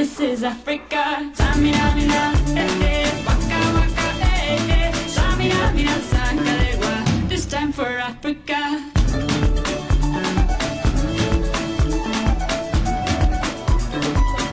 This is Africa. Tsamina, mina, eh, eh, waka, waka, eh, eh. Tsamina, mina, zangalewa, this time for Africa.